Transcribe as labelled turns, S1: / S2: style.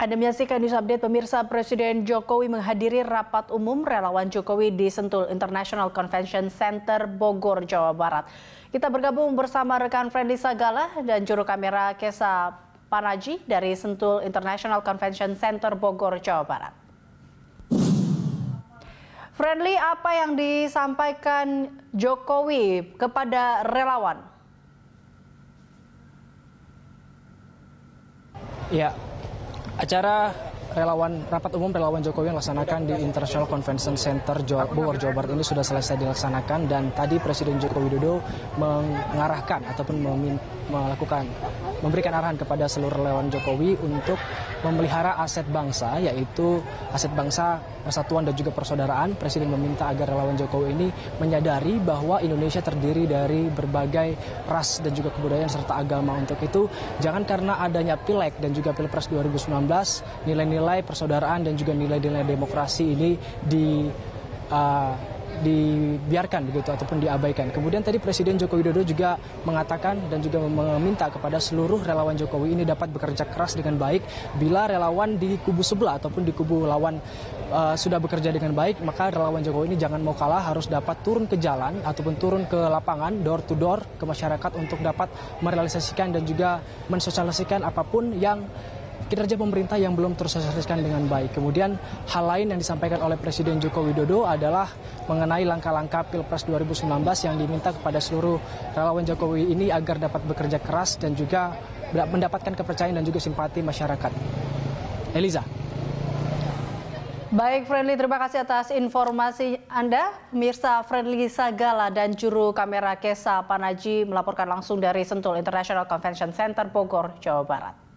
S1: Anda menyaksikan News Update pemirsa Presiden Jokowi menghadiri rapat umum relawan Jokowi di Sentul International Convention Center Bogor, Jawa Barat. Kita bergabung bersama rekan Friendly Sagala dan juru kamera Kesa Panaji dari Sentul International Convention Center Bogor, Jawa Barat. Friendly, apa yang disampaikan Jokowi kepada relawan?
S2: Ya, acara relawan rapat umum relawan Jokowi yang dilaksanakan di International Convention Center Jawa, Bogor Jawa Barat ini sudah selesai dilaksanakan dan tadi Presiden Joko Widodo mengarahkan ataupun melakukan memberikan arahan kepada seluruh relawan Jokowi untuk memelihara aset bangsa yaitu aset bangsa persatuan dan juga persaudaraan. Presiden meminta agar relawan Jokowi ini menyadari bahwa Indonesia terdiri dari berbagai ras dan juga kebudayaan serta agama. Untuk itu jangan karena adanya Pileg dan juga Pilpres 2019 nilai-nilai persaudaraan dan juga nilai-nilai demokrasi ini di uh, dibiarkan begitu ataupun diabaikan. Kemudian tadi Presiden Joko Widodo juga mengatakan dan juga meminta kepada seluruh relawan Jokowi ini dapat bekerja keras dengan baik. Bila relawan di kubu sebelah ataupun di kubu lawan uh, sudah bekerja dengan baik, maka relawan Jokowi ini jangan mau kalah, harus dapat turun ke jalan ataupun turun ke lapangan, door to door ke masyarakat untuk dapat merealisasikan dan juga mensosialisasikan apa pun yang kinerja pemerintah yang belum tersosialisasikan dengan baik. Kemudian hal lain yang disampaikan oleh Presiden Joko Widodo adalah mengenai langkah-langkah Pilpres 2019 yang diminta kepada seluruh relawan Jokowi ini agar dapat bekerja keras dan juga mendapatkan kepercayaan dan juga simpati masyarakat. Eliza.
S1: Baik Friendly, terima kasih atas informasi Anda. Mirsa Friendly Sagala dan juru kamera Kesa Panaji melaporkan langsung dari Sentul International Convention Center Bogor, Jawa Barat.